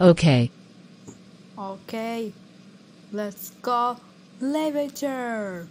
Okay. Okay, let's go later.